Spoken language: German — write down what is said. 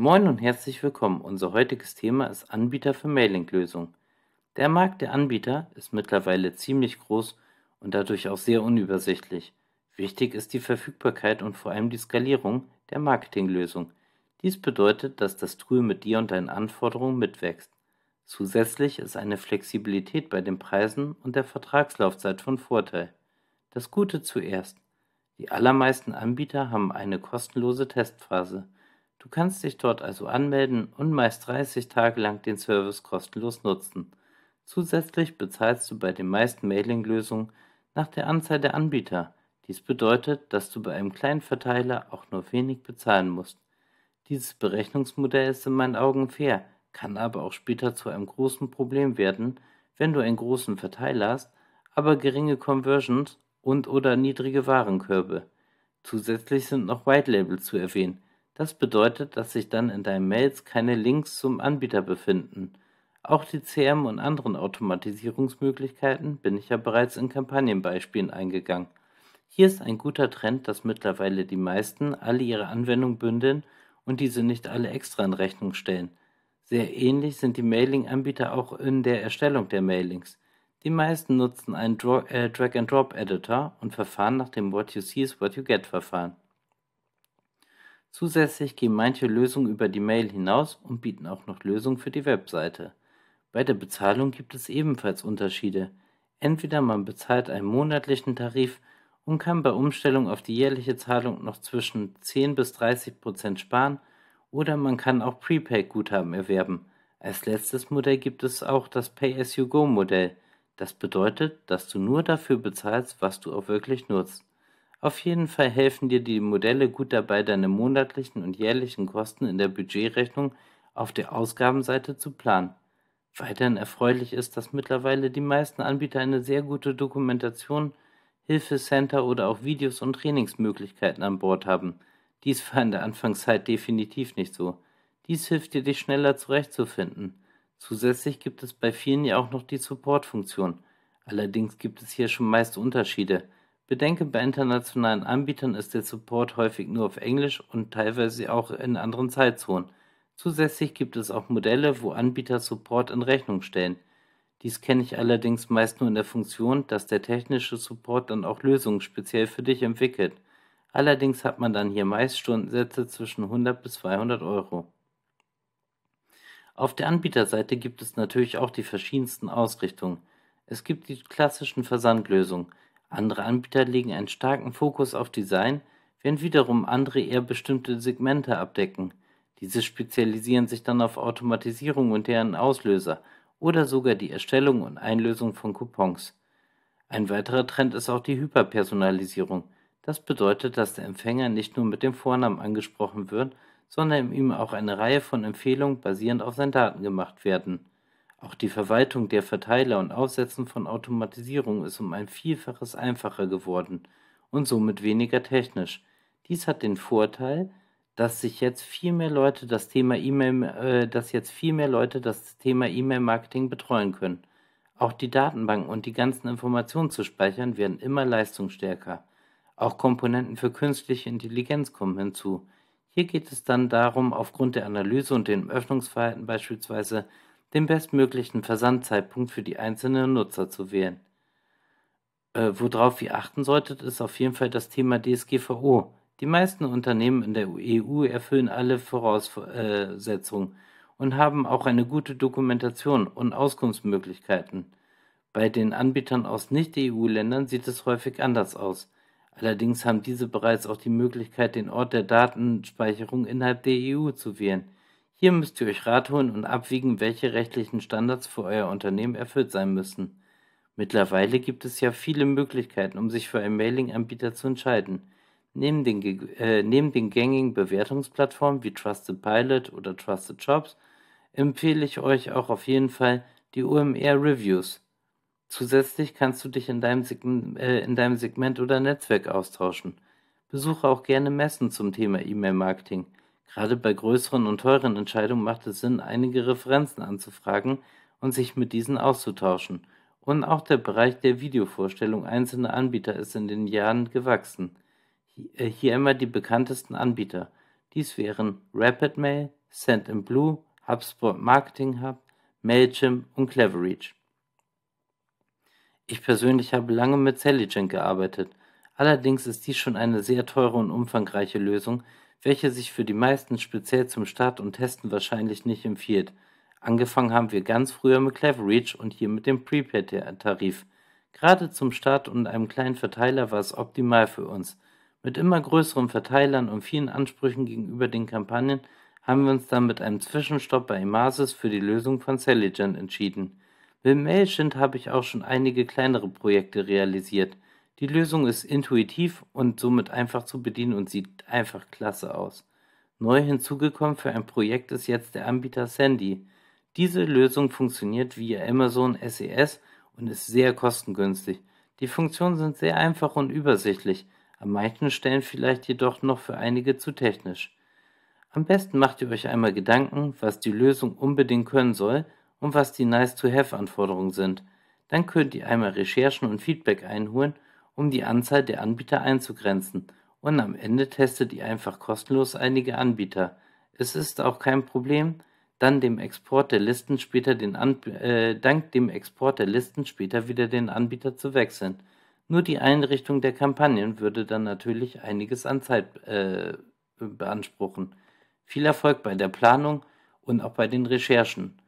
Moin und herzlich willkommen. Unser heutiges Thema ist Anbieter für Mailinglösungen. Der Markt der Anbieter ist mittlerweile ziemlich groß und dadurch auch sehr unübersichtlich. Wichtig ist die Verfügbarkeit und vor allem die Skalierung der Marketinglösung. Dies bedeutet, dass das Tool mit dir und deinen Anforderungen mitwächst. Zusätzlich ist eine Flexibilität bei den Preisen und der Vertragslaufzeit von Vorteil. Das Gute zuerst. Die allermeisten Anbieter haben eine kostenlose Testphase. Du kannst dich dort also anmelden und meist 30 Tage lang den Service kostenlos nutzen. Zusätzlich bezahlst du bei den meisten Mailinglösungen nach der Anzahl der Anbieter. Dies bedeutet, dass du bei einem kleinen Verteiler auch nur wenig bezahlen musst. Dieses Berechnungsmodell ist in meinen Augen fair, kann aber auch später zu einem großen Problem werden, wenn du einen großen Verteiler hast, aber geringe Conversions und oder niedrige Warenkörbe. Zusätzlich sind noch White Labels zu erwähnen, das bedeutet, dass sich dann in deinen Mails keine Links zum Anbieter befinden. Auch die CRM und anderen Automatisierungsmöglichkeiten bin ich ja bereits in Kampagnenbeispielen eingegangen. Hier ist ein guter Trend, dass mittlerweile die meisten alle ihre Anwendungen bündeln und diese nicht alle extra in Rechnung stellen. Sehr ähnlich sind die Mailing-Anbieter auch in der Erstellung der Mailings. Die meisten nutzen einen äh, Drag-and-Drop-Editor und verfahren nach dem What You See is What You Get Verfahren. Zusätzlich gehen manche Lösungen über die Mail hinaus und bieten auch noch Lösungen für die Webseite. Bei der Bezahlung gibt es ebenfalls Unterschiede. Entweder man bezahlt einen monatlichen Tarif und kann bei Umstellung auf die jährliche Zahlung noch zwischen 10 bis 30 Prozent sparen, oder man kann auch Prepaid-Guthaben erwerben. Als letztes Modell gibt es auch das Pay-as-you-go-Modell. Das bedeutet, dass du nur dafür bezahlst, was du auch wirklich nutzt. Auf jeden Fall helfen dir die Modelle gut dabei, deine monatlichen und jährlichen Kosten in der Budgetrechnung auf der Ausgabenseite zu planen. Weiterhin erfreulich ist, dass mittlerweile die meisten Anbieter eine sehr gute Dokumentation, Hilfecenter oder auch Videos und Trainingsmöglichkeiten an Bord haben. Dies war in der Anfangszeit definitiv nicht so. Dies hilft dir, dich schneller zurechtzufinden. Zusätzlich gibt es bei vielen ja auch noch die Support-Funktion. Allerdings gibt es hier schon meist Unterschiede. Bedenke, bei internationalen Anbietern ist der Support häufig nur auf Englisch und teilweise auch in anderen Zeitzonen. Zusätzlich gibt es auch Modelle, wo Anbieter Support in Rechnung stellen. Dies kenne ich allerdings meist nur in der Funktion, dass der technische Support dann auch Lösungen speziell für dich entwickelt. Allerdings hat man dann hier meist Stundensätze zwischen 100 bis 200 Euro. Auf der Anbieterseite gibt es natürlich auch die verschiedensten Ausrichtungen. Es gibt die klassischen Versandlösungen. Andere Anbieter legen einen starken Fokus auf Design, während wiederum andere eher bestimmte Segmente abdecken. Diese spezialisieren sich dann auf Automatisierung und deren Auslöser oder sogar die Erstellung und Einlösung von Coupons. Ein weiterer Trend ist auch die Hyperpersonalisierung. Das bedeutet, dass der Empfänger nicht nur mit dem Vornamen angesprochen wird, sondern ihm auch eine Reihe von Empfehlungen basierend auf seinen Daten gemacht werden. Auch die Verwaltung der Verteiler und Aussetzen von Automatisierung ist um ein Vielfaches einfacher geworden und somit weniger technisch. Dies hat den Vorteil, dass sich jetzt viel mehr Leute das Thema E-Mail, äh, dass jetzt viel mehr Leute das Thema E-Mail-Marketing betreuen können. Auch die Datenbanken und die ganzen Informationen zu speichern werden immer leistungsstärker. Auch Komponenten für künstliche Intelligenz kommen hinzu. Hier geht es dann darum, aufgrund der Analyse und dem Öffnungsverhalten beispielsweise den bestmöglichen Versandzeitpunkt für die einzelnen Nutzer zu wählen. Äh, worauf ihr achten solltet, ist auf jeden Fall das Thema DSGVO. Die meisten Unternehmen in der EU erfüllen alle Voraussetzungen und haben auch eine gute Dokumentation und Auskunftsmöglichkeiten. Bei den Anbietern aus Nicht-EU-Ländern sieht es häufig anders aus. Allerdings haben diese bereits auch die Möglichkeit, den Ort der Datenspeicherung innerhalb der EU zu wählen. Hier müsst ihr euch Rat holen und abwiegen, welche rechtlichen Standards für euer Unternehmen erfüllt sein müssen. Mittlerweile gibt es ja viele Möglichkeiten, um sich für einen Mailing-Anbieter zu entscheiden. Neben den, äh, neben den gängigen Bewertungsplattformen wie Trusted Pilot oder Trusted Jobs empfehle ich euch auch auf jeden Fall die OMR Reviews. Zusätzlich kannst du dich in deinem, Segment, äh, in deinem Segment oder Netzwerk austauschen. Besuche auch gerne Messen zum Thema E-Mail-Marketing. Gerade bei größeren und teuren Entscheidungen macht es Sinn, einige Referenzen anzufragen und sich mit diesen auszutauschen. Und auch der Bereich der Videovorstellung einzelner Anbieter ist in den Jahren gewachsen. Äh, hier immer die bekanntesten Anbieter. Dies wären RapidMail, Sendinblue, HubSpot Marketing Hub, Mailchimp und Cleverreach. Ich persönlich habe lange mit Selligent gearbeitet. Allerdings ist dies schon eine sehr teure und umfangreiche Lösung, welche sich für die meisten speziell zum Start und Testen wahrscheinlich nicht empfiehlt. Angefangen haben wir ganz früher mit Cleverreach und hier mit dem Prepaid-Tarif. Gerade zum Start und einem kleinen Verteiler war es optimal für uns. Mit immer größeren Verteilern und vielen Ansprüchen gegenüber den Kampagnen haben wir uns dann mit einem Zwischenstopp bei Emasis für die Lösung von Selligent entschieden. Mit Mailchimp habe ich auch schon einige kleinere Projekte realisiert. Die Lösung ist intuitiv und somit einfach zu bedienen und sieht einfach klasse aus. Neu hinzugekommen für ein Projekt ist jetzt der Anbieter Sandy. Diese Lösung funktioniert via Amazon SES und ist sehr kostengünstig. Die Funktionen sind sehr einfach und übersichtlich, an manchen Stellen vielleicht jedoch noch für einige zu technisch. Am besten macht ihr euch einmal Gedanken, was die Lösung unbedingt können soll und was die Nice-to-Have-Anforderungen sind. Dann könnt ihr einmal Recherchen und Feedback einholen um die Anzahl der Anbieter einzugrenzen, und am Ende testet ihr einfach kostenlos einige Anbieter. Es ist auch kein Problem, dann dem Export der Listen später den An äh, dank dem Export der Listen später wieder den Anbieter zu wechseln. Nur die Einrichtung der Kampagnen würde dann natürlich einiges an Zeit äh, beanspruchen. Viel Erfolg bei der Planung und auch bei den Recherchen.